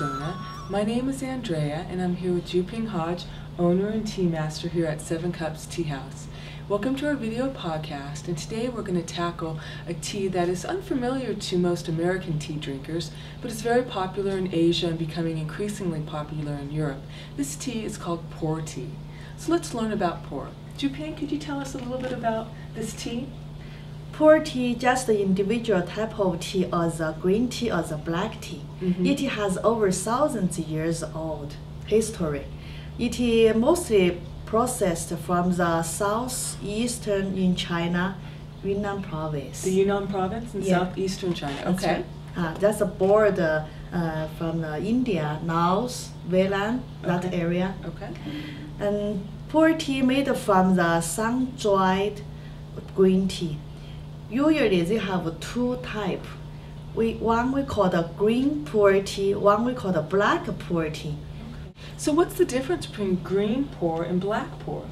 Arizona. My name is Andrea, and I'm here with Juping Hodge, owner and tea master here at Seven Cups Tea House. Welcome to our video podcast, and today we're going to tackle a tea that is unfamiliar to most American tea drinkers, but is very popular in Asia and becoming increasingly popular in Europe. This tea is called pu'er tea. So let's learn about pu'er. Juping, could you tell us a little bit about this tea? Pu'er tea just the individual type of tea or the green tea or the black tea. Mhm. It has over thousands years old history. It is mostly processed from the southeastern in China, Yunnan province. The Yunnan province in Yeah. southeastern China. That's okay. right. Uh, that's a border uh, from uh, India, Laos, Vietnam, that Okay. area. Okay. And pu'er tea made from the sun-dried green tea. Usually they have two type. We, one we call the green pu'er tea, one we call the black pu'er tea. So what's the difference between green pu'er and black pu'er?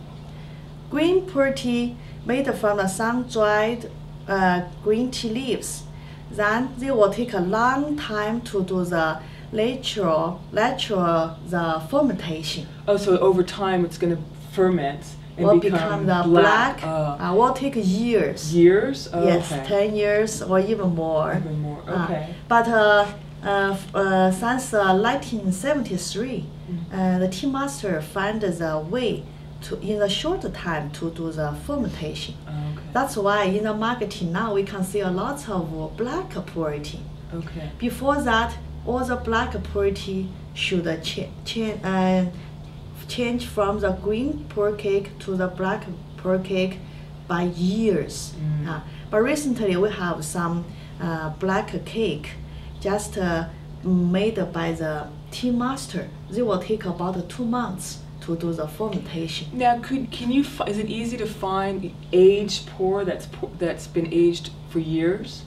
Green pu'er tea made from the sun-dried uh, green tea leaves. Then they will take a long time to do the natural, natural the fermentation. Oh, so over time it's going to ferment will become, become the black. black. uh, uh, will take years. years. Oh, yes, okay. 10 years or even more. Even more. Uh, Okay. but uh, uh, f- uh, since uh, 1973, Mm. uh, the tea master found the way to, in a short time to do the fermentation. okay. That's why in the marketing now we can see a lot of black tea. okay. Before that, all the black tea should uh, cha- cha- uh, change from the green pu'er cake to the black pu'er cake by years. Mm. Uh, but recently we have some uh, black cake just uh, made by the tea master. They will take about two months to do the fermentation. Now, could can you? Is it easy to find aged pu'er that's pu- that's been aged for years?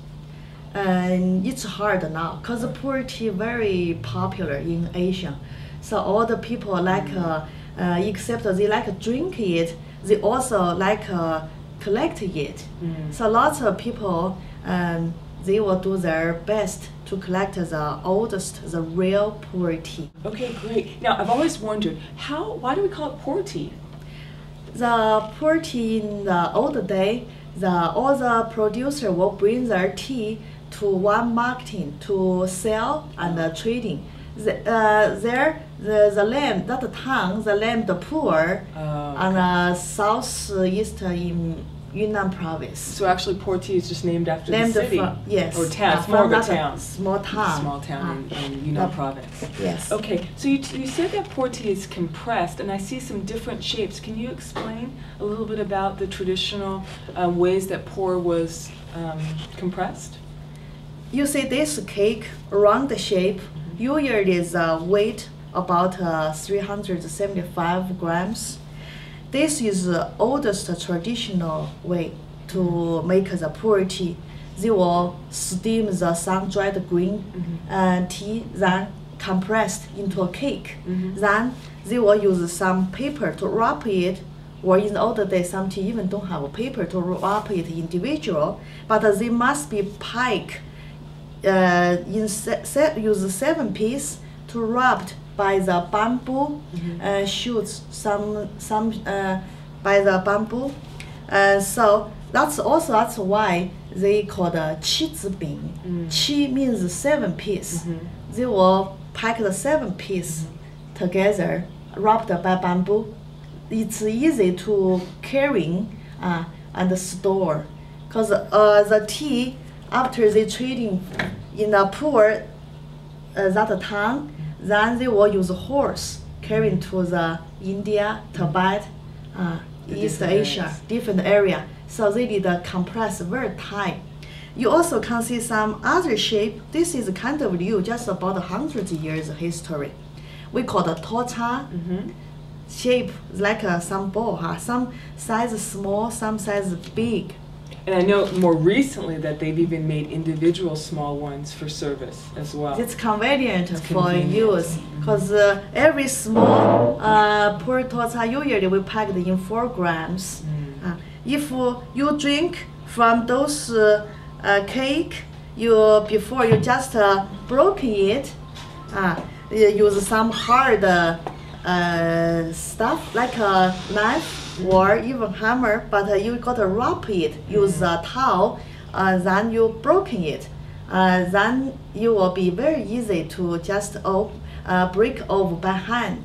and it's hard now because pu'er tea very popular in Asia. So all the people like, uh, uh, except they like drink it, they also like uh, collect it. Mm. So lots of people, um, they will do their best to collect the oldest, the real pu'er tea. Okay, great. Now, I've always wondered how. Why do we call it pu'er tea? The pu'er tea in the old day, the all the producer will bring their tea to one marketing to sell and uh, trading. The, uh, there, the, the land, that town, the land the Pu'er, Oh, on the southeast in Yunnan province. So actually, tea is just named after Named the city yes, or town. uh, It's more of a town. Small town. Small town Ah, in, in Yunnan province. Yes. Okay, so you, you said that tea is compressed, and I see some different shapes. Can you explain a little bit about the traditional um, ways that pu'er was um, compressed? You see this cake, round the shape, usually is uh, weight about uh, 375 grams. This is the oldest traditional way to make the tea. They will steam the sun-dried green Mhm. uh, tea, then compressed into a cake. Mhm. Then they will use some paper to wrap it, or in the older days, some tea even don't have a paper to wrap it individual, but they must be pike uh, in se- se- use seven piece to wrapped by the bamboo Mhm. uh, shoots some some uh, by the bamboo. Uh, so that's also that's why they call the qi zi bing. Mm. Qi means seven piece. Mhm. They will pack the seven piece together, wrapped by bamboo. It's easy to carrying uh, and store, cause uh, the tea after they trading in the Pu'er uh, that town, then they will use horse carrying to the India, Tibet, uh, The East different Asia, areas. different area. So they did uh, compress very tight. You also can see some other shape. This is kind of new, just about a hundred years history. We call the tocha Mhm. shape like uh, some ball, huh? some size small, some size big. And I know more recently that they've even made individual small ones for service as well. It's convenient It's for use because uh, every small uh, pu'er tocha usually we packed in four grams. Mm. Uh, if uh, you drink from those uh, uh, cake, you before you just uh, broke it, uh, you use some hard uh, stuff like a knife or even hammer, but uh, you gotta wrap it. Use a towel, uh, then you broken it. Uh, then you will be very easy to just op- uh, break off by hand.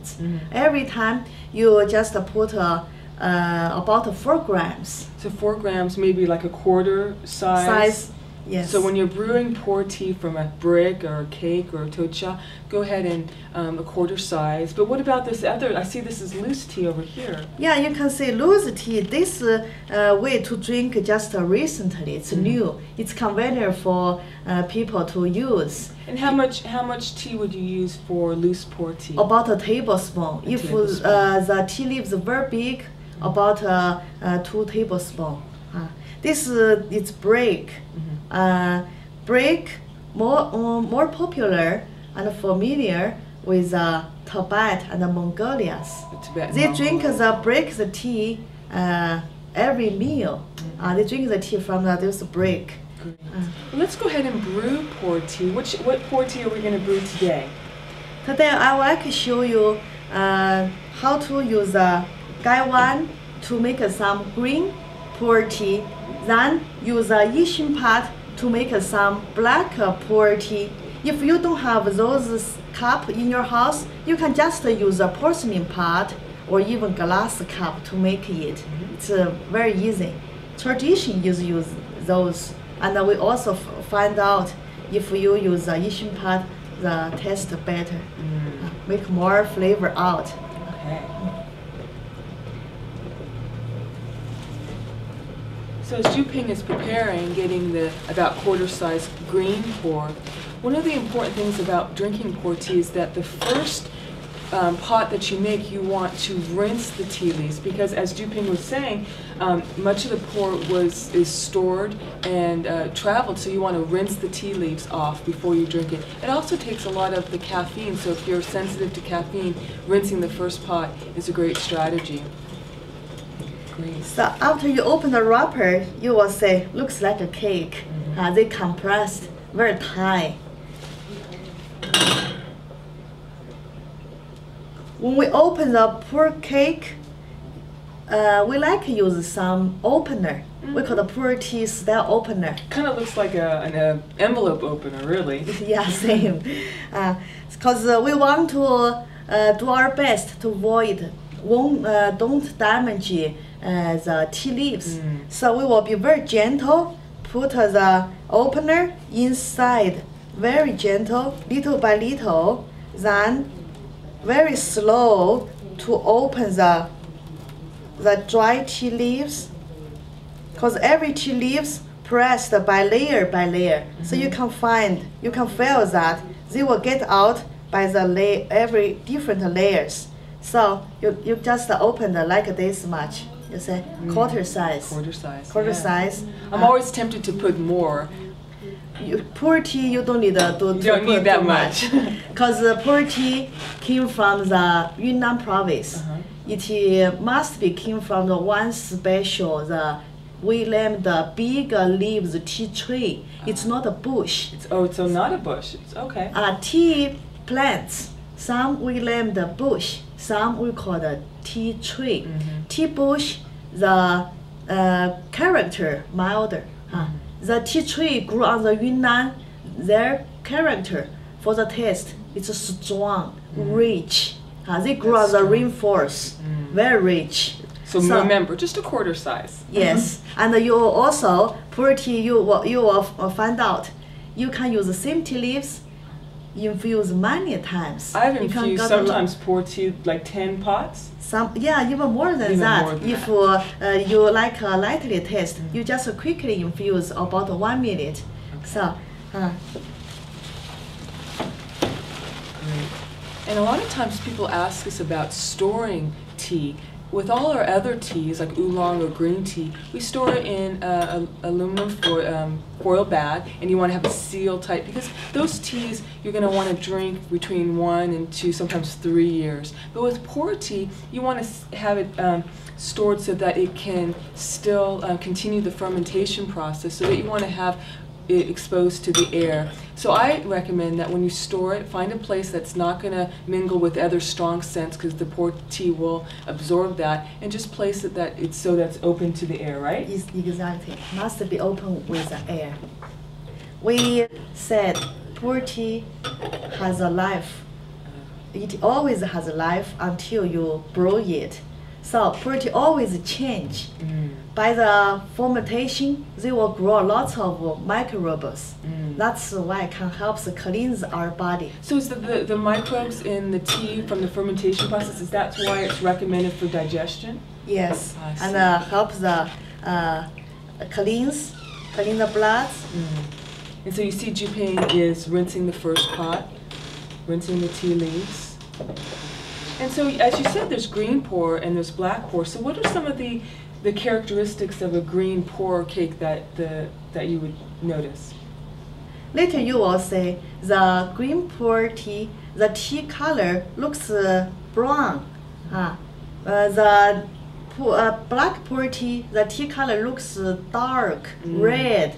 Every time you just put uh, uh, about four grams So four grams, maybe like a quarter size. size. Yes. So when you're brewing pu'er tea from a brick or a cake or a tocha, go ahead and um, a quarter size. But what about this other? I see this is loose tea over here. Yeah, you can see loose tea. This uh, uh, way to drink just uh, recently. It's new. It's convenient for uh, people to use. And how much how much tea would you use for loose pu'er tea? About a tablespoon. A if tablespoon. Uh, the tea leaves are very big, about uh, uh, two tablespoons. Uh, this uh, it's break. Mm-hmm. Uh, break more uh, more popular and familiar with uh, Tibet and Mongolians. The They Mongol. drink the break the tea uh, every meal. Uh, they drink the tea from the, this break. Great. Well, let's go ahead and brew pu'er tea. Which what pu'er tea are we going to brew today? Today I would like to show you uh, how to use a gaiwan to make some green pu'er tea. Then use a Yixing pot to make some black pu'er tea. If you don't have those cup in your house, you can just use a porcelain pot or even glass cup to make it. It's uh, very easy. Tradition is use those, and we also f- find out if you use a Yixing pot, the taste better, Uh, make more flavor out. Okay. So as Juping is preparing, getting the about quarter size green pu'er, one of the important things about drinking pu'er tea is that the first um, pot that you make, you want to rinse the tea leaves because, as Juping was saying, um, much of the pu'er was is stored and uh, traveled, so you want to rinse the tea leaves off before you drink it. It also takes a lot of the caffeine, so if you're sensitive to caffeine, rinsing the first pot is a great strategy. Great. So after you open the wrapper, you will say, looks like a cake. Uh, they compressed, very tight. When we open the pu'er cake, uh, we like to use some opener. We call the pu'er tea style opener. Kind of looks like a, an uh, envelope opener, really. yeah, same. Because uh, we want to uh, do our best to avoid won't uh, don't damage uh, the tea leaves. Mm. So we will be very gentle. Put the opener inside, very gentle, little by little. Then very slow to open the the dry tea leaves because every tea leaves pressed by layer by layer. So you can find, you can feel that they will get out by the lay, every different layers. So you, you just open like this much. You say quarter size. Quarter size. Quarter yeah. size. I'm Uh, always tempted to put more. you, pu'er tea you don't need to, to, You don't need that much. Because the pu'er tea came from the Yunnan province. Uh-huh. It uh, must be came from the one special the we name the big uh, leaves tea tree. It's not a bush. It's, oh, so not a bush. It's okay. Uh, tea plants. Some we name the bush. Some we call the tea tree. Mhm. Tea bush, the uh, character milder. Uh, the tea tree grew on the Yunnan. Their character for the taste it's strong, rich. Uh, they grew That's on the rainforest, Mm. very rich. So, So- remember, just a quarter size. Yes, and you also pu'er tea. You will you will find out you can use the same tea leaves, infuse many times. I've infused get a lo- sometimes pu'er tea like 10 pots. some yeah even more than Even that. more than if that. Uh, uh, you like a lightly taste, you just quickly infuse about one minute. So. Uh, Great. And a lot of times people ask us about storing tea. With all our other teas, like oolong or green tea, we store it in a, a aluminum foil, um, foil bag, and you want to have a seal tight because those teas you're going to want to drink between one and two, sometimes three years. But with pu'er tea, you want to have it um, stored so that it can still uh, continue the fermentation process. So that you want to have it exposed to the air. So I recommend that when you store it, find a place that's not going to mingle with other strong scents because the pu'er tea will absorb that, and just place it that it's so that's open to the air, right? Is exactly must be open with the air. We said pu'er tea has a life. It always has a life until you brew it. So pu'er tea always change. Mm. By the fermentation, they will grow lots of microbes. Mm. That's why it can help to cleanse our body. So is the, the, the microbes in the tea from the fermentation process, is that why it's recommended for digestion? Yes, and uh, helps the uh, cleanse, clean the blood. And so you see Juping is rinsing the first pot, rinsing the tea leaves. And so as you said, there's green pu'er and there's black pu'er. So what are some of the, the characteristics of a green pu'er cake that, the, that you would notice? Later you will say the green pu'er tea, the tea color looks uh, brown. Uh, uh, the pu- uh, black pu'er tea, the tea color looks uh, dark, Mm. red.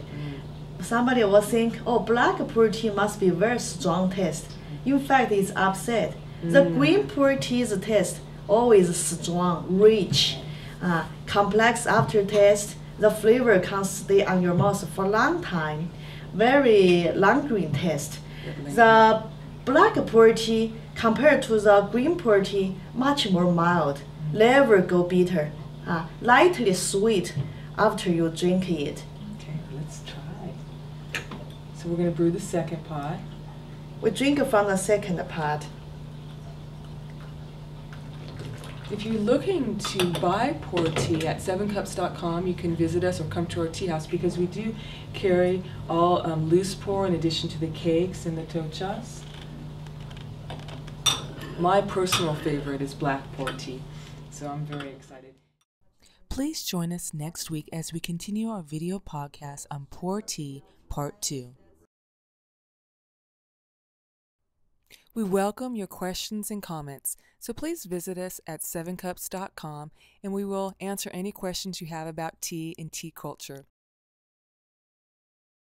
Somebody will think, oh, black pu'er tea must be very strong taste. In fact, it's upset. The Mm. green pu'er tea's taste always strong, rich, uh, complex aftertaste. The flavor can stay on your mouth for a long time. Very lingering taste. The black tea compared to the green tea, much more mild. Never go bitter. Uh, lightly sweet after you drink it. Okay, let's try. So we're going to brew the second pot. We drink from the second part. If you're looking to buy pu'er tea at sevencups.com, you can visit us or come to our tea house because we do carry all um, loose pu'er in addition to the cakes and the tochas. My personal favorite is black pu'er tea, so I'm very excited. Please join us next week as we continue our video podcast on pu'er tea part 2. We welcome your questions and comments, so please visit us at sevencups.com and we will answer any questions you have about tea and tea culture.